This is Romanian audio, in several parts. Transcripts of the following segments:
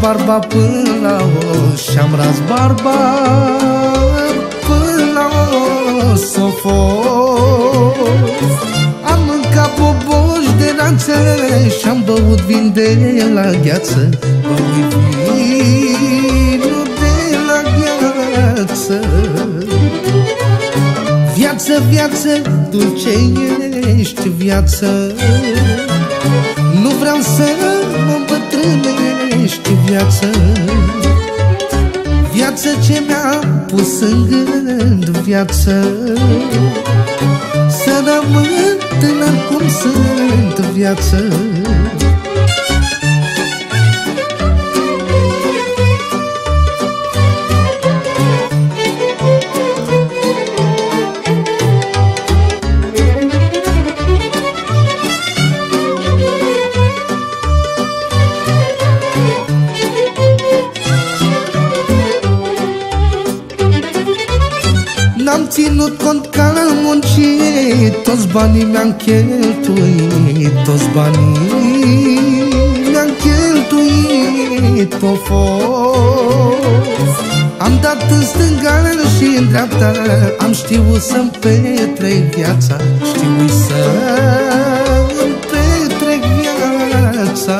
barba până la os Și-am ras barba până la os. S-o fost Am mâncat boboși de ranță Și-am băut vin de la gheață. Băut vinul de la gheață. Viață, viață, dulce ești viață. Nu vreau să mă îmbătrânești viață. Viață ce mi-a pus în gând viață. Să rămân tânăr cum sunt viață ținut cont că am muncit. Toți banii mi-am cheltuit Toți banii mi-am cheltuit. O fost. Am dat în stânga și în dreapta Am știut să-mi petrec viața Știut să-mi petrec viața.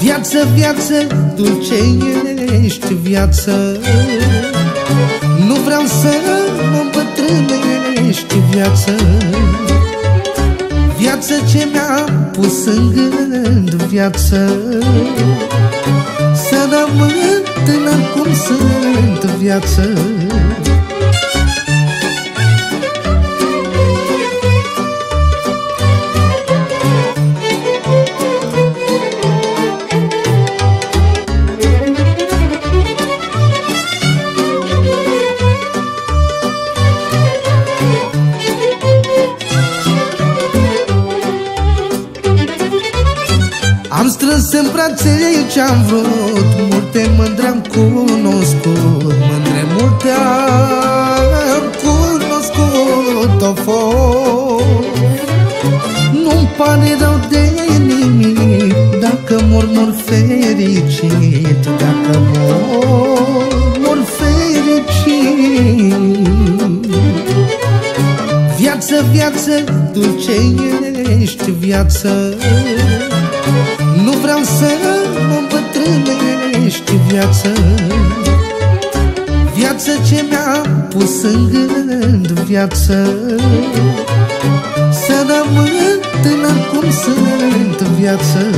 Viață, viață, dulce ești viață Nu vreau să mă îmbătrânești viață. Viață ce mi-a pus în gând viață. Să rămân tânăr cum sunt viață strâns în brațe ce-am vrut Multe mândre am cunoscut Mândre multe am cunoscut O fost. Nu-mi pare rău de nimic Dacă mor, mor fericit Dacă mor, mor fericit. Viață, viață, dulce ești viață Nu vreau să mă îmbătrânești viață. Viață ce mi-a pus în gând viață. Să rămân tânăr cum sunt viață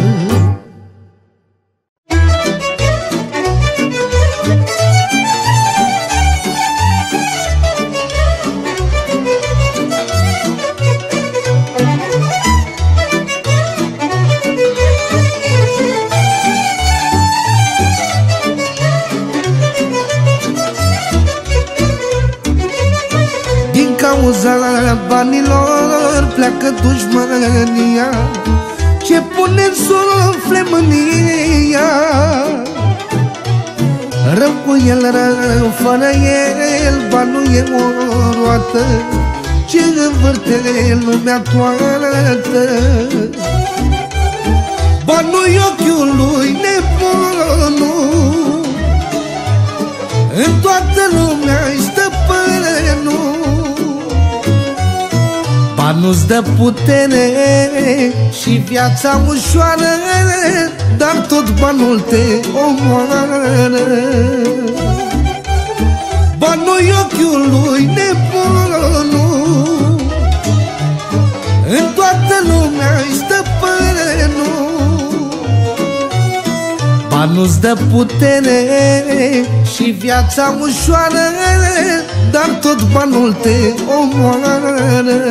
e o roată Ce învârte lumea toată Banul-i ochiul lui nebunul În toată lumea-i stăpânul. Banul-ți dă putere și viața ușoară Dar tot banul te omoară Banul-i ochiul lui nebunul. În toată lumea-i stăpânul Banul-ți dă putere și viața ușoară Dar tot banul te omoară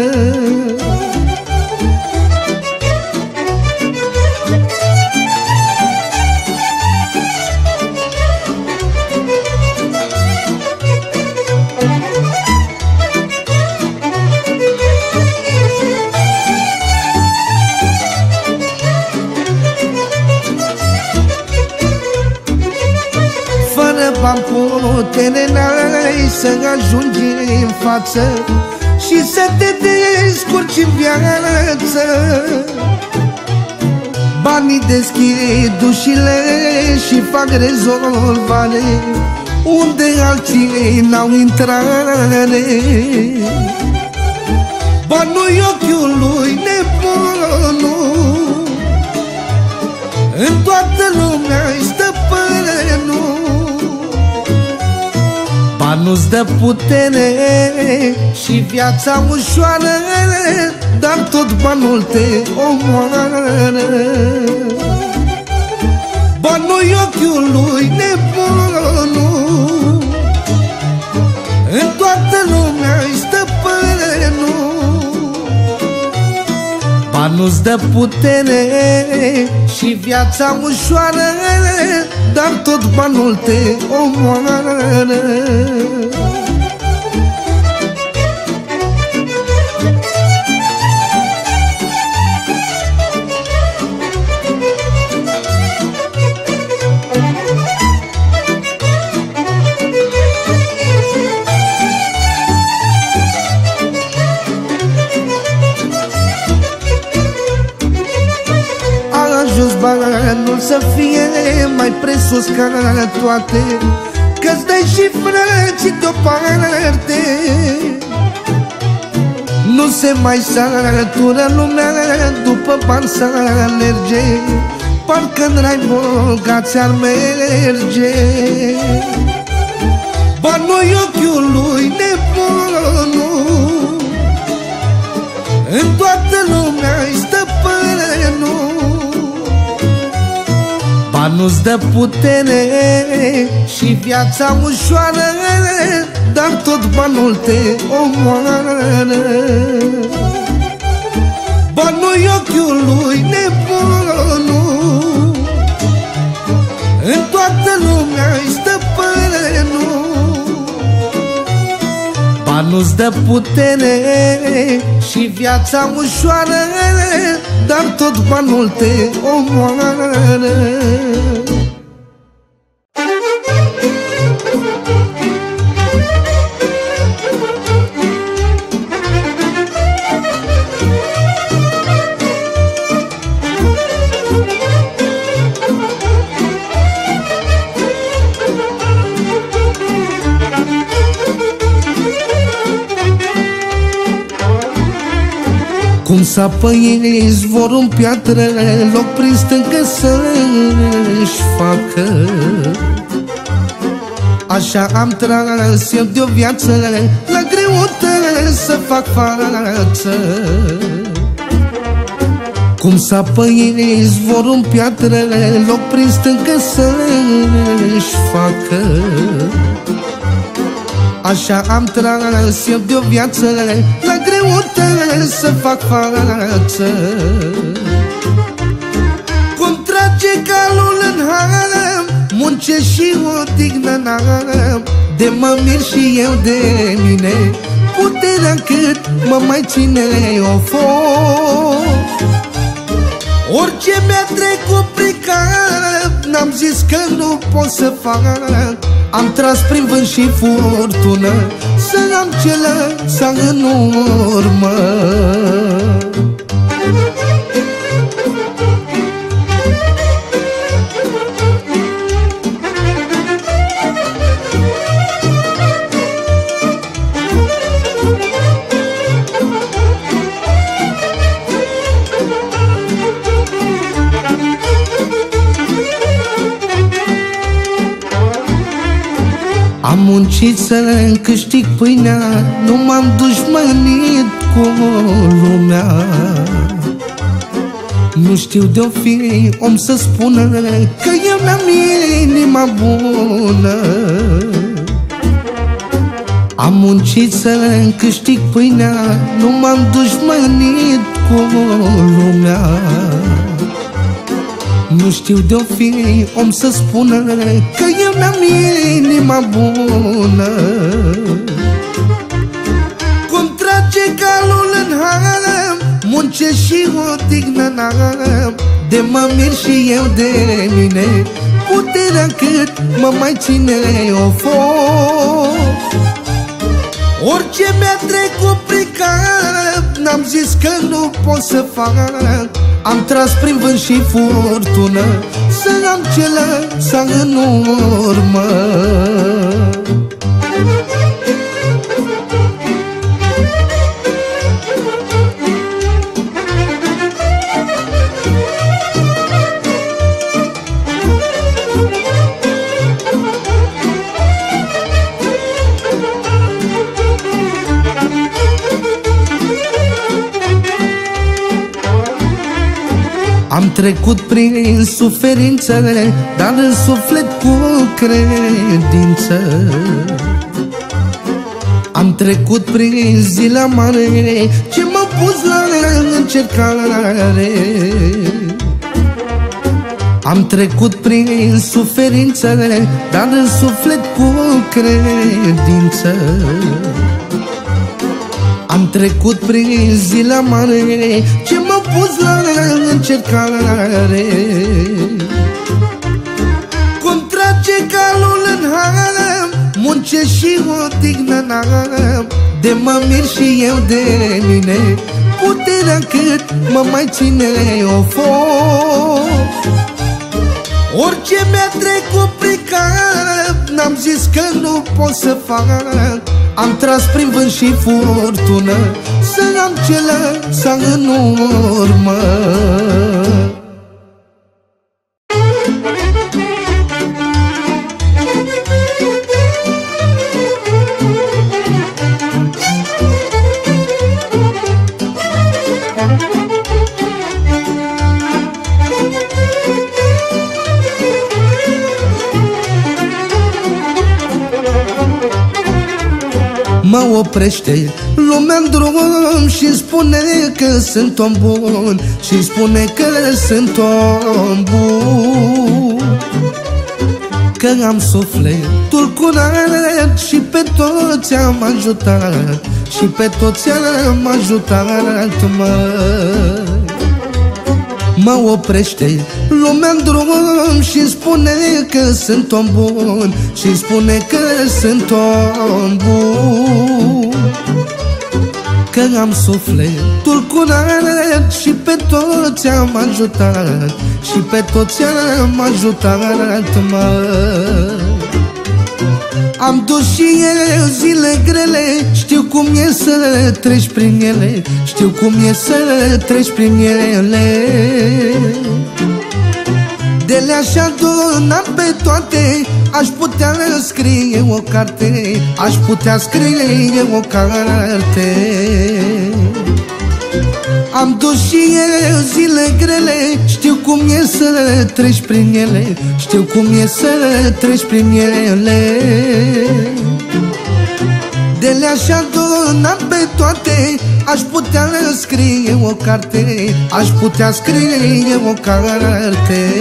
Și să te descurci în viață. Banii deschid ușile și fac rezolvare. Unde alții n-au intrare? Banul ochiul lui nebunul. În toată lumea-i stăpânul Banul-ți dă putere și viața ușoară Dar tot banul te omoară. Banul ochiul lui nebunul În toată lumea-i stăpânul Banul-ți dă putere și viața ușoară Dar tot banul te omoară să fie mai presus ca toate Că-ți dai și frății deoparte. Nu se mai sătură lumea după bani să alerge Parcă n-ai bogați ar merge. Banul ochiul lui nebunul În toată lumea-i stăpânul Banul-ți dă putere și viața ușoară Dar tot banul te omoară. Banul ochiul lui nebunul În toată lumea-i stăpânul Banul-ți dă putere și viața ușoară Dar tot banul te omoară Cum sapă izvor în piatră Loc prin stâncă să-și facă. Așa am tras eu de-o viață La greută să fac față. Cum sapă izvor în piatră Loc prin stâncă să-și facă Așa am tras eu de-o viață La greută să fac față. Cum trage calul în harem Munce și o dignă n-am De mă mir și eu de mine Puterea cât mă mai ține o foc. Orice mi-a trecut prin cap N-am zis că nu pot să fac Am tras prin vânt și furtună Să am ce lăsa în urmă muncit să câștig pâinea Nu m-am dușmănit cu lumea. Nu știu de-o fi om să spună Că eu mi-am inima bună. Am muncit să câștig pâinea Nu m-am dușmănit cu lumea nu știu de-o fi om să spună Că eu mi-am inima bună. Cum trage calul în harem Munce și o dignă n-am De mă mir și eu de mine Puterea cât mă mai ține o foc. Orice mi-a trecut prin cap N-am zis că nu pot să fac Am tras prin vânt și furtună Să am ce lăsa în urmă trecut prin suferințele Dar în suflet cu credință. Am trecut prin zile mare Ce m-a pus la încercare. Am trecut prin suferințele Dar în suflet cu credință am trecut prin zile mare Ce m-a pus la încercare? Cum trage calul în harem Munce și o dignă n-am De mă mir și eu de mine Puterea cât mă mai ține o fost Orice mi-a trecut prin cap N-am zis că nu pot să fac am tras prin vânt și furtună Să am ce lăsa în urmă oprește. Lumea în drum și spune că sunt om bun. Și spune că sunt om bun. Că am sufletul curat și pe toți am ajutat. Și pe toți am ajutat, măi Mă oprește lumea în drum și spune că sunt om bun Și spune că sunt om bun. Că am sufletul curat și pe toți am ajutat Și pe toți am ajutat, mă am dus și eu zile grele Știu cum e să treci prin ele Știu cum e să treci prin ele. De le-aș aduna pe toate Aș putea scrie o carte Aș putea scrie o carte am dus și eu zile grele Știu cum e să treci prin ele Știu cum e să treci prin ele. De le-aș aduna pe toate Aș putea scrie o carte Aș putea scrie o carte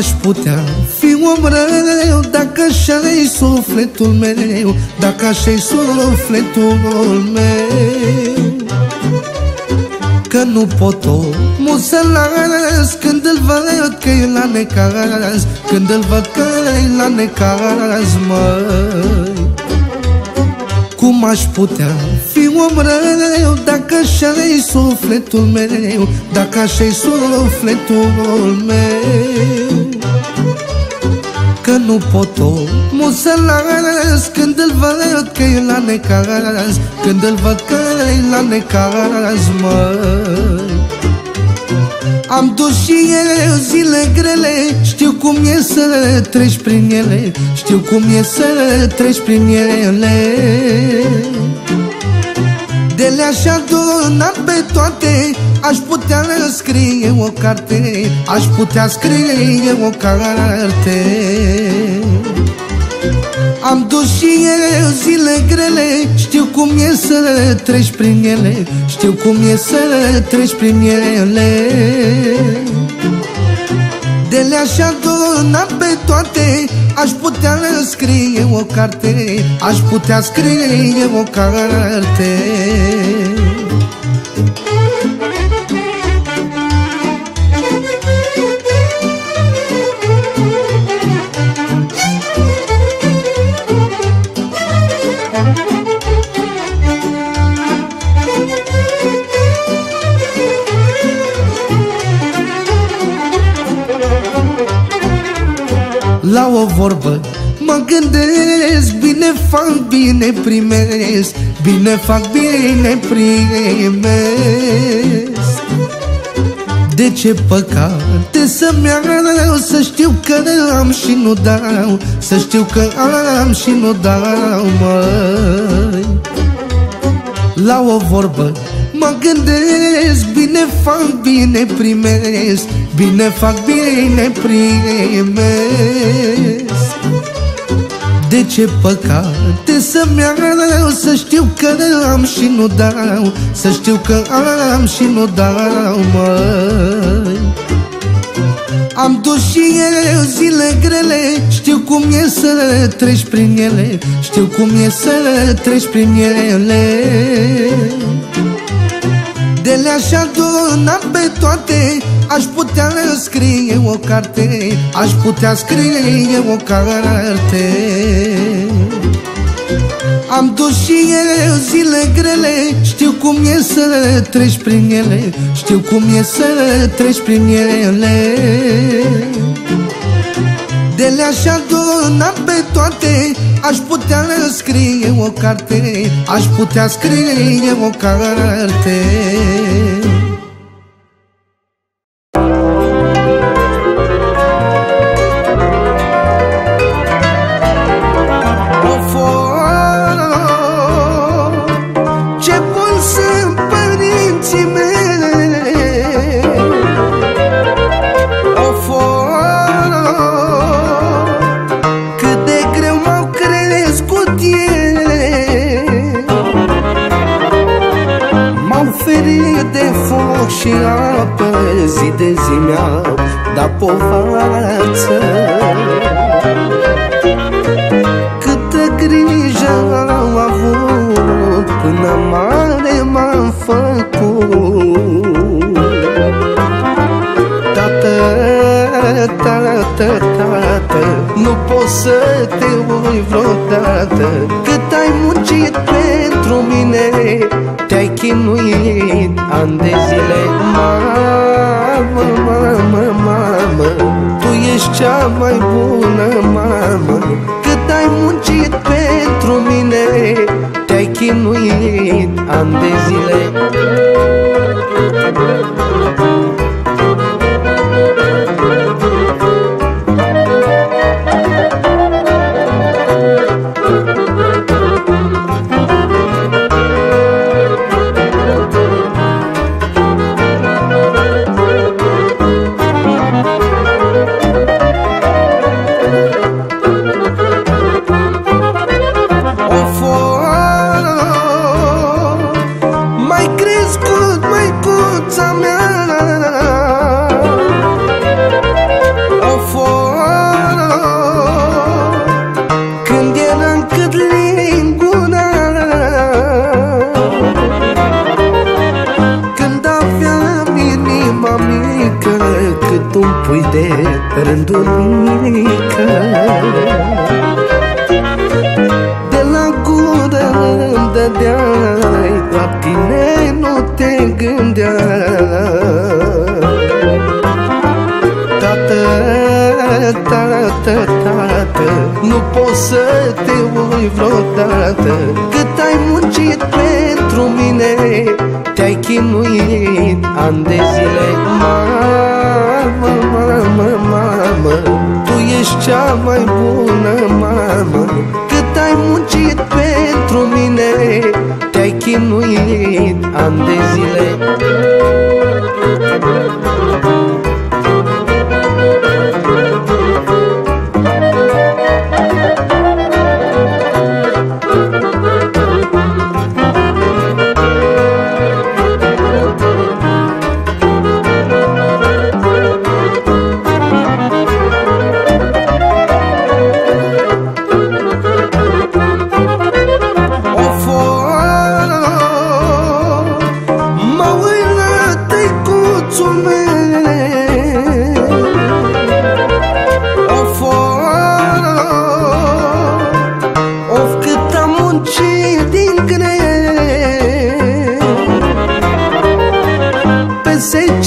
aș putea fi om rău Dacă așa-i sufletul meu Dacă așa-i sufletul meu. Că nu pot omul să las Când îl văd că e la necaz Când îl văd că e la necaz, măi. Cum aș putea fi om rău Dacă așa-i sufletul meu Dacă așa-i sufletul meu. Că nu pot omul să las Când îl văd că e la necaz Când îl văd că e la necaz, măi. Am dus și eu zile grele Știu cum e să treci prin ele Știu cum e să treci prin ele De le-aș aduna pe toate Aș putea scrie o carte Aș putea scrie o carte. Am dus și eu zile grele Știu cum e să treci prin ele Știu cum e să treci prin ele De le-aș aduna pe toate Aș putea scrie o carte Aș putea scrie o carte vorbă. Mă gândesc Bine fac, bine primesc Bine fac, bine primesc. De ce păcate să-mi iau Să știu că am și nu dau Să știu că am și nu dau, măi. La o vorbă Mă gândesc, bine fac, bine primesc Bine fac, bine primesc. De ce păcate să-mi iau Să știu că am și nu dau. Să știu că am și nu dau, măi. Am dus și eu zile grele. Știu cum e să treci prin ele. Știu cum e să treci prin ele de le-aș aduna pe toate Aș putea scrie o carte Aș putea scrie o carte. Am dus și eu zile grele Știu cum e să treci prin ele Știu cum e să treci prin ele. De le-aș aduna pe toate Aș putea scrie o carte Aș putea scrie o carte să te ui vreodată. Cât ai muncit pentru mine te-ai chinuit ani de zile. Mamă, mamă, mamă Tu ești cea mai bună mamă. Cât ai muncit pentru mine Te-ai chinuit ani de zile. rândunică ui vreodată Cât ai muncit pentru mine Te-ai chinuit ani de zile. Mamă, mamă, mamă Tu ești cea mai bună mamă. Cât ai muncit pentru mine Te-ai chinuit ani de zile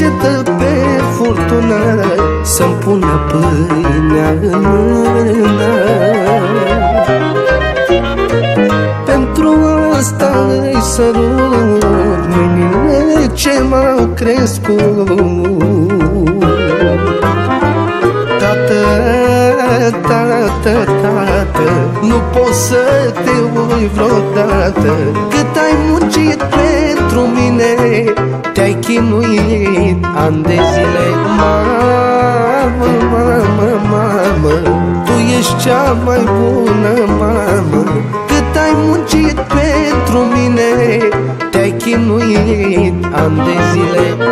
secetă pe furtună Să-mi pună pâinea în mână. Pentru asta îi sărut Mâinile ce m-au crescut Tată, tată, tată Nu pot să te ui vreodată. Cât ai muncit pentru mine Te-ai chinuit ani de zile. Mamă, mamă, mamă Tu ești cea mai bună mamă. Cât ai muncit pentru mine Te-ai chinuit ani de zile